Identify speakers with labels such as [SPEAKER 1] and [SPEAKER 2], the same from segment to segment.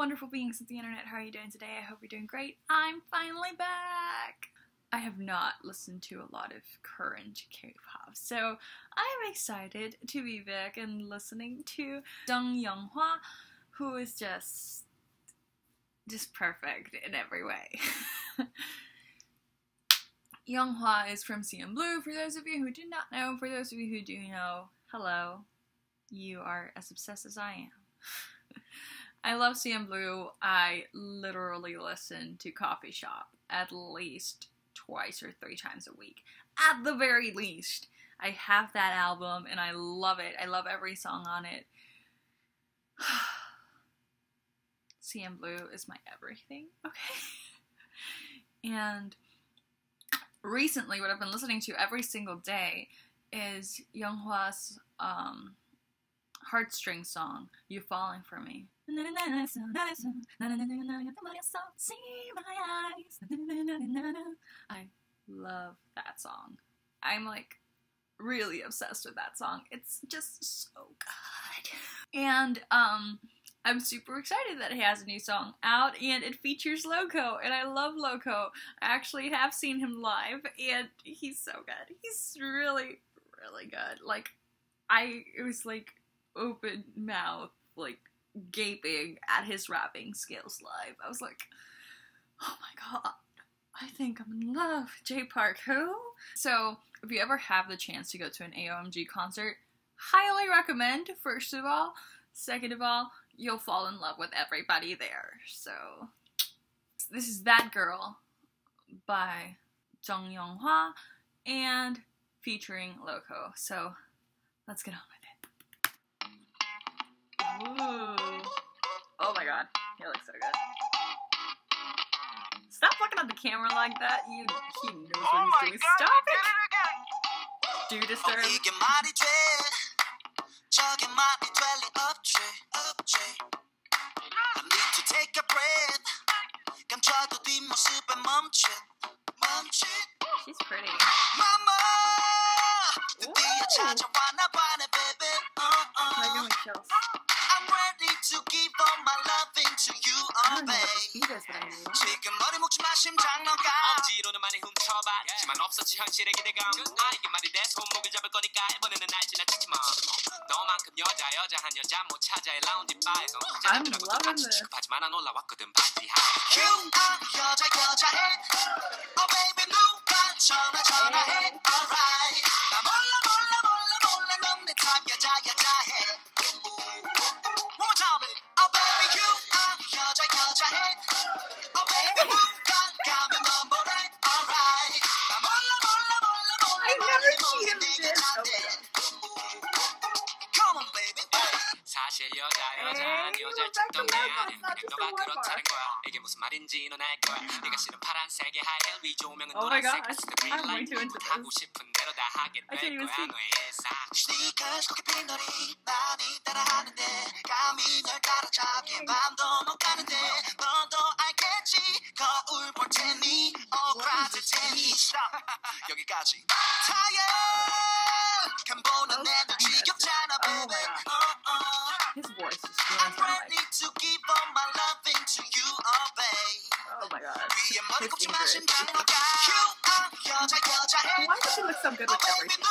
[SPEAKER 1] wonderful beings of the internet. How are you doing today? I hope you're doing great. I'm finally back. I have not listened to a lot of current K-pop, so I'm excited to be back and listening to Jung Younghwa, who is just just perfect in every way. Younghwa is from CN Blue. For those of you who do not know, for those of you who do know, hello. You are as obsessed as I am. I love CN Blue. I literally listen to Coffee Shop at least twice or three times a week. At the very least. I have that album and I love it. I love every song on it. CN Blue is my everything, okay? and recently, what I've been listening to every single day is Younghwa's um, heartstring song, You Falling For Me. I love that song. I'm like really obsessed with that song. It's just so good. And um I'm super excited that he has a new song out and it features Loco and I love Loco. I actually have seen him live and he's so good. He's really really good. Like I it was like open mouth like gaping at his rapping skills live. I was like, "Oh my god. I think I'm in love. Jay Park who?" So, if you ever have the chance to go to an AOMG concert, highly recommend first of all. Second of all, you'll fall in love with everybody there. So, this is That Girl by Jung Younghwa and featuring Loco. So, let's get on with it. Ooh. Oh my god, he looks so good. Stop looking at the camera like that. You, he knows oh what he's oh doing. God, Stop it.
[SPEAKER 2] it Do disturbed.
[SPEAKER 1] She's pretty. Ooh.
[SPEAKER 3] 없었지 현실의 기대감. 아 이게 말이 돼? 손목을 잡을 거니까 이번에는 날 지나치지 마. 너만큼 여자 여자 한 여자 못 찾아 이 라운지 바에서 똑같이
[SPEAKER 1] this.
[SPEAKER 3] 취급하지만 안 올라왔거든 바지.
[SPEAKER 2] You are 여자 여자해 Oh baby 누가 전화 전화해 Alright 몰라 몰라
[SPEAKER 1] I never seen him
[SPEAKER 2] 내
[SPEAKER 1] this.
[SPEAKER 2] 여잔데 Come on baby.
[SPEAKER 3] 사실 여자 여자
[SPEAKER 1] 에이,
[SPEAKER 3] 여자
[SPEAKER 1] 이거
[SPEAKER 3] 찍던 내
[SPEAKER 1] 깜깜한
[SPEAKER 3] 아닌
[SPEAKER 1] 거야.
[SPEAKER 3] 그냥 너가
[SPEAKER 1] 진짜
[SPEAKER 3] 그렇다는 거야. 이게 무슨 말인지 넌알 거야. 네가 싫은 파란색의 하얀 위 조명은
[SPEAKER 1] Oh
[SPEAKER 3] 노란색 그래서 green light. 하고. 싶은 대로 다 하게 될 거야. 너의 일상
[SPEAKER 2] 너리 많이 따라하는데 감히
[SPEAKER 1] Why does he look so good with everything?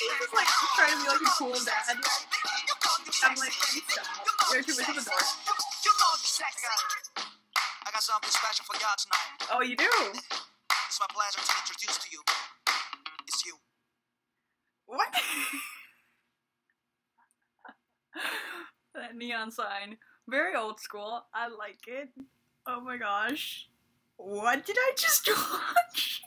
[SPEAKER 1] He's just like trying to be like a cool dad. I'm like, stop. You're too much of a dork.
[SPEAKER 2] I got something special for y'all tonight.
[SPEAKER 1] Oh, you do?
[SPEAKER 2] It's my pleasure to introduce to you. It's you.
[SPEAKER 1] What? that neon sign. Very old school. I like it. Oh my gosh. What did I just watch?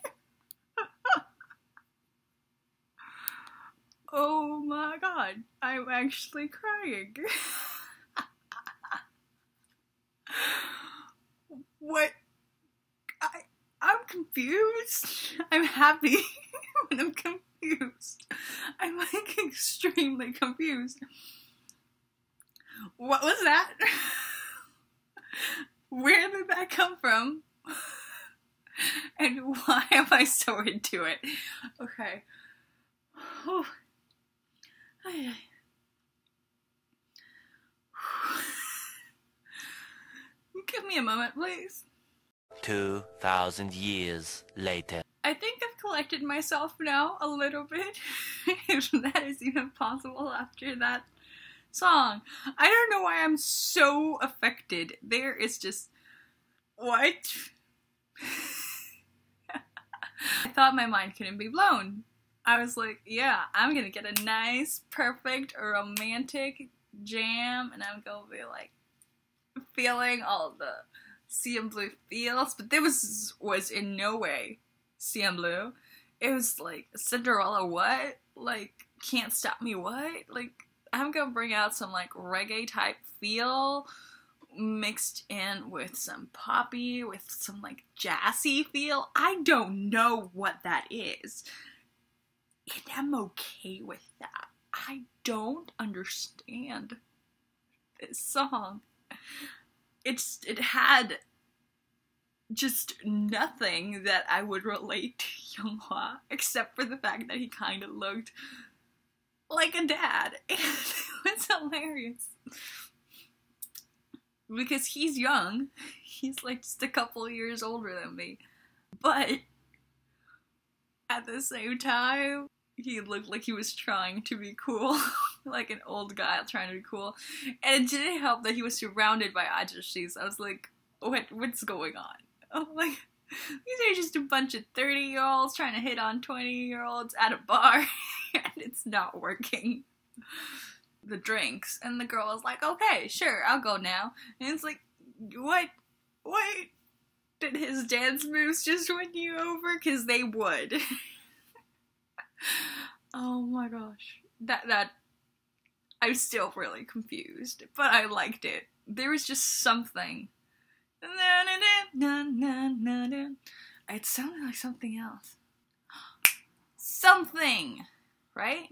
[SPEAKER 1] Oh my god. I'm actually crying. what? I, I'm confused. I'm happy, but I'm confused. I'm like extremely confused. What was that? Where did that come from? And why am I so into it? Okay. Oh. Ay, ay. Give me a moment, please.
[SPEAKER 4] 2,000 years later.
[SPEAKER 1] I think I've collected myself now a little bit, if that is even possible after that song. I don't know why I'm so affected. There is just. What? I thought my mind couldn't be blown. I was like, yeah, I'm gonna get a nice, perfect, romantic jam, and I'm gonna be like feeling all the CN Blue feels, but this was was in no way CN Blue. It was like Cinderella what? Like can't stop me what? Like I'm gonna bring out some like reggae type feel mixed in with some poppy, with some like jazzy feel. I don't know what that is. I'm okay with that. I don't understand this song. It's it had just nothing that I would relate to Younghwa except for the fact that he kind of looked like a dad. And it was hilarious. Because he's young. He's like just a couple years older than me. But at the same time, he looked like he was trying to be cool. like an old guy trying to be cool. And it didn't help that he was surrounded by ajashis. I was like, what what's going on? Oh my these are just a bunch of 30 year olds trying to hit on 20 year olds at a bar and it's not working. The drinks and the girl was like, okay, sure, I'll go now. And it's like, what? What? Did his dance moves just win you over? Because they would. oh my gosh. That, that, I'm still really confused, but I liked it. There was just something. It sounded like something else. Something, right?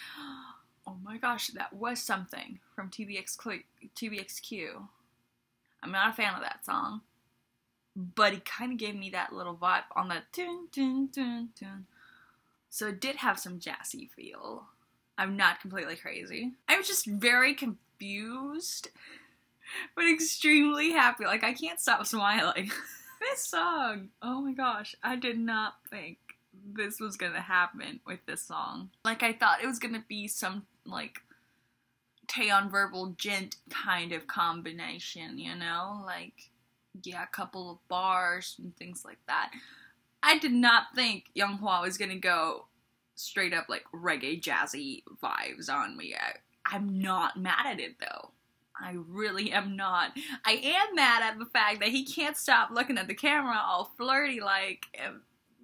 [SPEAKER 1] Oh my gosh, that was something from TVX Cl- TVXQ. I'm not a fan of that song, but it kind of gave me that little vibe on that dun dun dun dun. So it did have some jazzy feel. I'm not completely crazy. I was just very confused, but extremely happy. Like I can't stop smiling. this song, oh my gosh, I did not think this was gonna happen with this song. Like I thought it was gonna be some like Taeyeon Verbal Jint kind of combination, you know? Like yeah, a couple of bars and things like that. I did not think Younghwa was gonna go straight up like reggae jazzy vibes on me. I, I'm not mad at it though. I really am not. I am mad at the fact that he can't stop looking at the camera all flirty like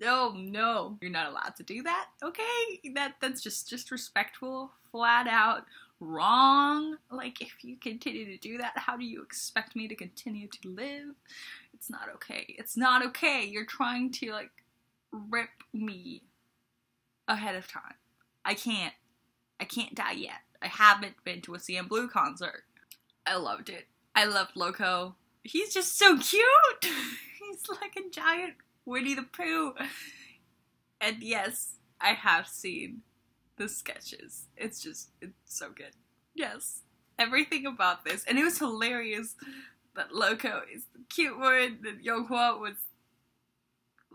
[SPEAKER 1] no, no. You're not allowed to do that. Okay? That that's just just respectful, flat out wrong. Like if you continue to do that, how do you expect me to continue to live? It's not okay. It's not okay. You're trying to like rip me ahead of time. I can't. I can't die yet. I haven't been to a CN Blue concert. I loved it. I loved Loco. He's just so cute. He's like a giant Winnie the Pooh. And yes, I have seen the sketches. It's just, it's so good. Yes. Everything about this. And it was hilarious that Loco is the cute one, that Younghwa was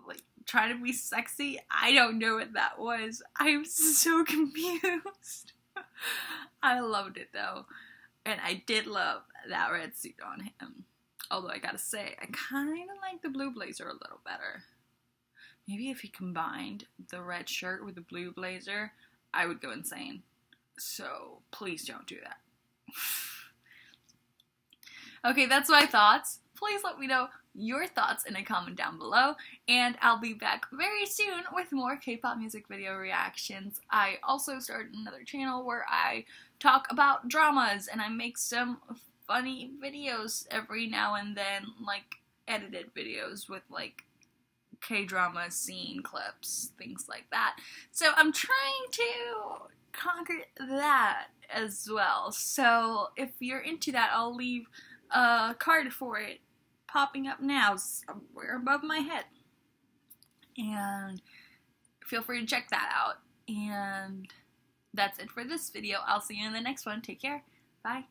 [SPEAKER 1] like trying to be sexy. I don't know what that was. I'm so confused. I loved it though. And I did love that red suit on him. Although I gotta say, I kind of like the blue blazer a little better. Maybe if he combined the red shirt with the blue blazer, I would go insane. So please don't do that. okay, that's my thoughts. Please let me know your thoughts in a comment down below, and I'll be back very soon with more K-pop music video reactions. I also started another channel where I talk about dramas, and I make some funny videos every now and then, like edited videos with like K-drama scene clips, things like that. So I'm trying to conquer that as well. So if you're into that, I'll leave a card for it popping up now somewhere above my head. And feel free to check that out. And that's it for this video. I'll see you in the next one. Take care. Bye.